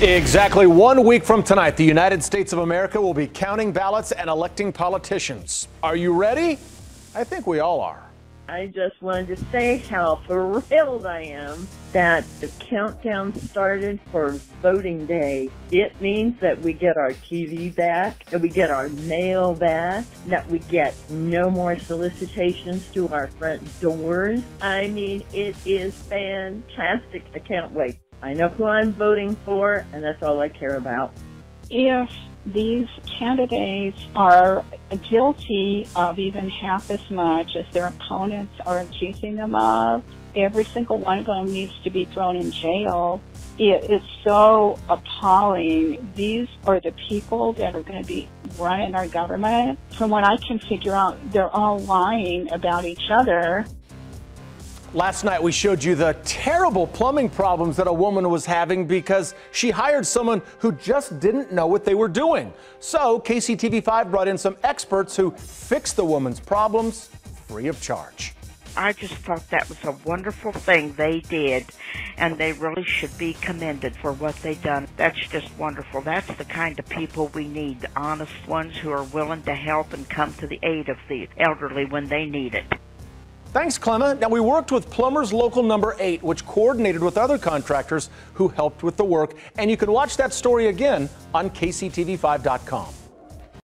Exactly one week from tonight, the United States of America will be counting ballots and electing politicians. Are you ready? I think we all are. I just wanted to say how thrilled I am that the countdown started for voting day. It means that we get our TV back, that we get our mail back, that we get no more solicitations to our front doors. I mean, it is fantastic. I can't wait. I know who I'm voting for, and that's all I care about. If these candidates are guilty of even half as much as their opponents are accusing them of, every single one of them needs to be thrown in jail. It is so appalling. These are the people that are going to be running our government. From what I can figure out, they're all lying about each other. Last night, we showed you the terrible plumbing problems that a woman was having because she hired someone who just didn't know what they were doing. So, KCTV5 brought in some experts who fixed the woman's problems free of charge. I just thought that was a wonderful thing they did, and they really should be commended for what they've done. That's just wonderful. That's the kind of people we need, the honest ones who are willing to help and come to the aid of the elderly when they need it. Thanks, Clemma. Now, we worked with Plumbers Local Number 8, which coordinated with other contractors who helped with the work. And you can watch that story again on KCTV5.com.